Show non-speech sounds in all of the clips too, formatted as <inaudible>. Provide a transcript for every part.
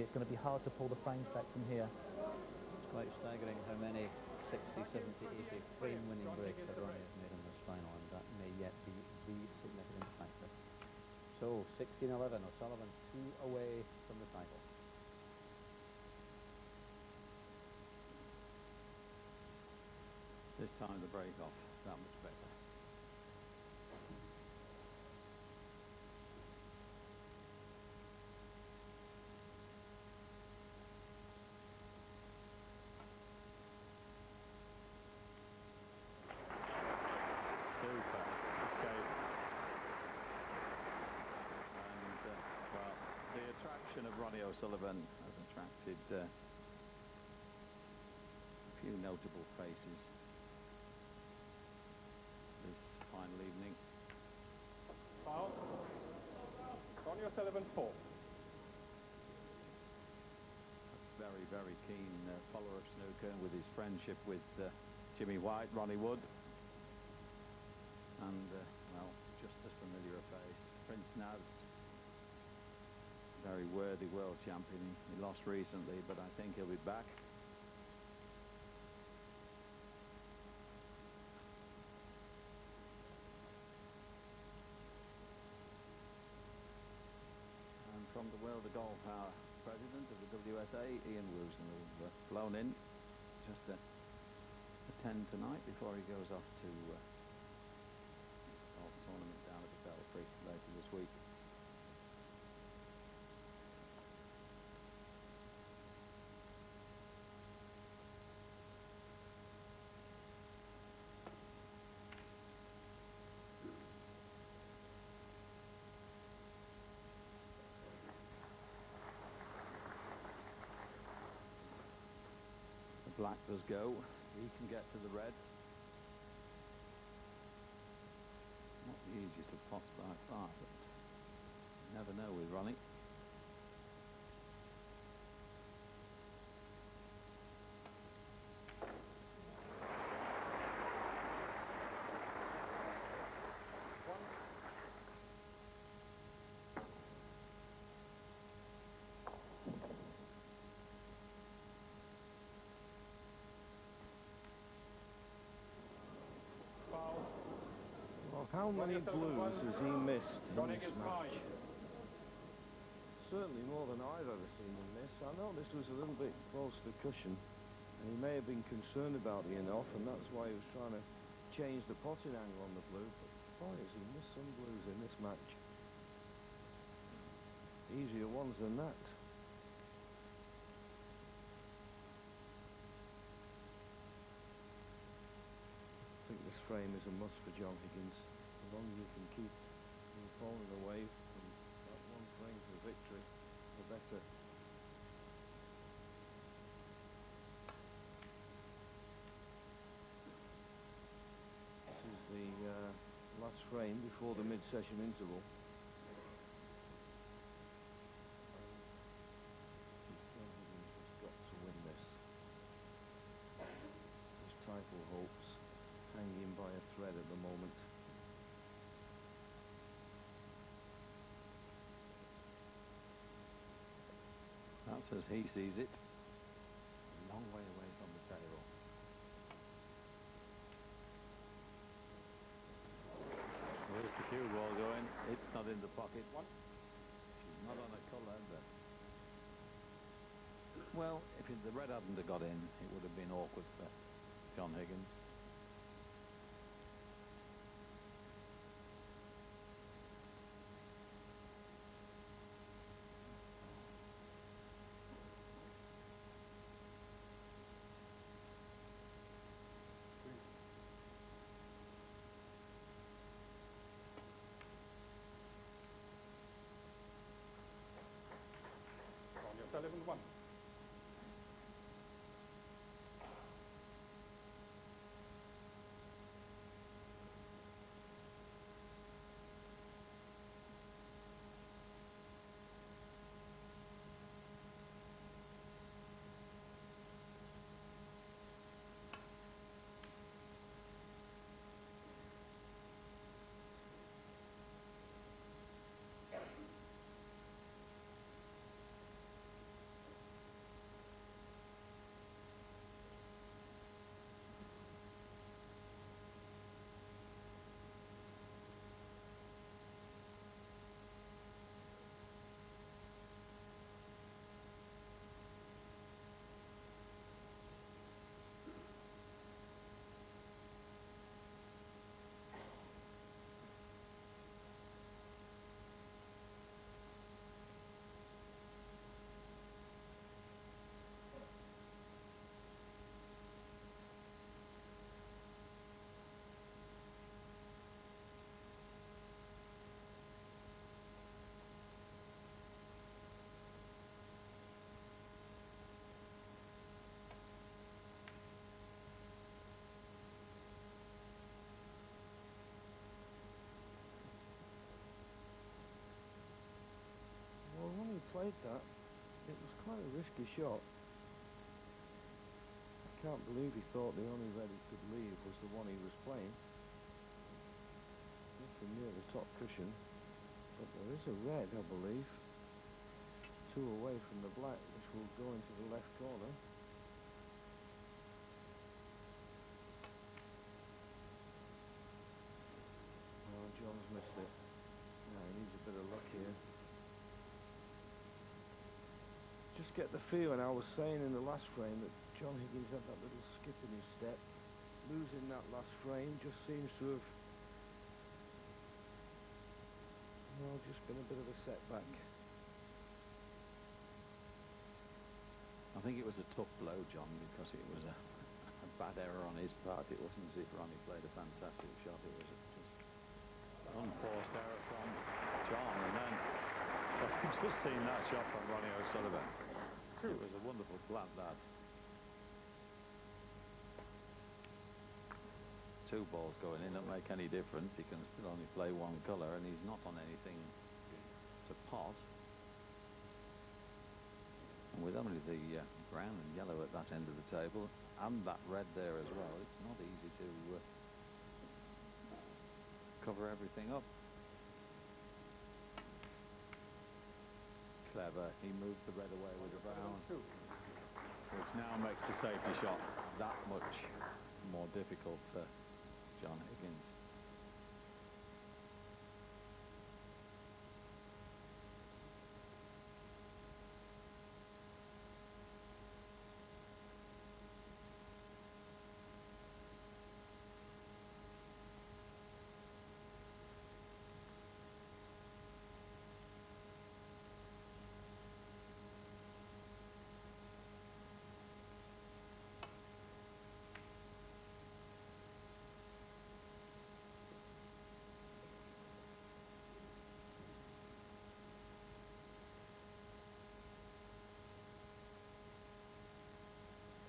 It's going to be hard to pull the frames back from here. It's quite staggering how many 60, 70, 80 frame winning breaks that Ronnie has made in this final, and that may yet be the significant factor. So, 16-11, O'Sullivan two away from the title. This time the break off that much better. Super escape. And, uh, well, the attraction of Ronnie O'Sullivan has attracted uh, a few notable faces this final evening. Foul. Ronnie O'Sullivan, four. very, very keen uh, follower of snooker with his friendship with uh, Jimmy White, Ronnie Wood. And, uh, well, just as familiar a face. Prince Naz, very worthy world champion. He lost recently, but I think he'll be back. And from the world of golf, our president of the WSA, Ian Woosnam, who's flown in just to attend tonight before he goes off to uh, golf tournament down at the Belfry later this week. The black does go. He can get to the red. Not the easiest of pots by far, but never know with Ronnie. How many blues has he missed in this match? Certainly more than I've ever seen him miss. I know this was a little bit close to cushion. And he may have been concerned about the enough, and that's why he was trying to change the potting angle on the blue. But boy, has he missed some blues in this match. Easier ones than that. I think this frame is a must for John Higgins. The as you can keep falling away from that one frame for victory, the better. This is the uh, last frame before the mid-session interval. John Higgins has got to win this. His title hopes hanging by a thread at the moment. That's as he sees it. A long way away from the table. Where's the cue ball going? It's not in the pocket. She's not on a colour, but... Well, if the red hadn't have got in, it would have been awkward for John Higgins. Risky shot. I can't believe he thought the only red he could leave was the one he was playing. Nothing near the top cushion. But there is a red, I believe. Two away from the black, which will go into the left corner. Oh, John's missed it. No, he needs a bit of luck here. Just get the feeling, I was saying in the last frame that John Higgins had that little skip in his step. Losing that last frame just seems to have well, just been a bit of a setback. I think it was a tough blow, John, because it was a, <laughs> a bad error on his part. It wasn't as if Ronnie played a fantastic shot. It was just unforced error from John. And then I've <laughs> just seen that shot from Ronnie O'Sullivan. It was a wonderful flat, that. Two balls going in don't make any difference. He can still only play one colour, and he's not on anything to pot. And with only the uh, brown and yellow at that end of the table, and that red there as well, it's not easy to uh, cover everything up. Clever, uh, he moves the red away with the brown, which now makes the safety shot that much more difficult for John Higgins.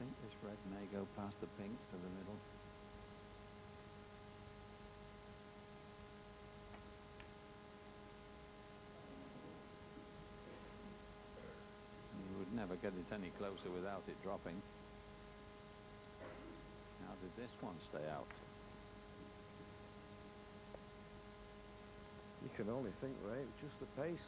I think this red may go past the pink to the middle. You would never get it any closer without it dropping. How did this one stay out? You can only think, Ray, just the pace.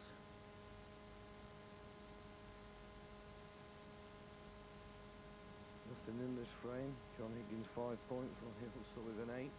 Nothing in this frame. John Higgins five points, Ronnie Sullivan eight.